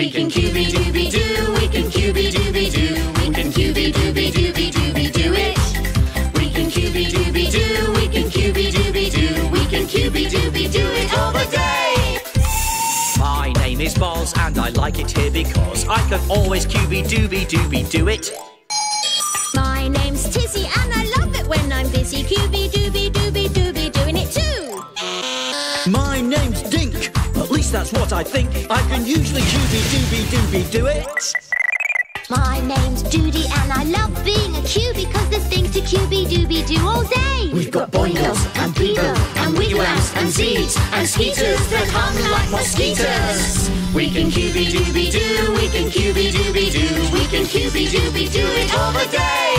We can QB dooby doo, we can QB dooby doo, we can QB dooby dooby dooby do it. We can QB dooby doo, we can QB dooby doo, we can QB dooby do it all the day. My name is Boz and I like it here because I can always QB dooby dooby do it. My name's Tizzy and I love it when I'm busy. QB dooby dooby dooby doing it too. My name's Dink. Least that's what I think. I can usually QB dooby dooby do it. My name's Judy and I love being a Q because there's things to QB dooby do all day. We've got boingles and beagle and wigglams and zeeds and skeeters that hum like mosquitoes. We can QB dooby doo, we can QB dooby doo, we can QB dooby do it all the day.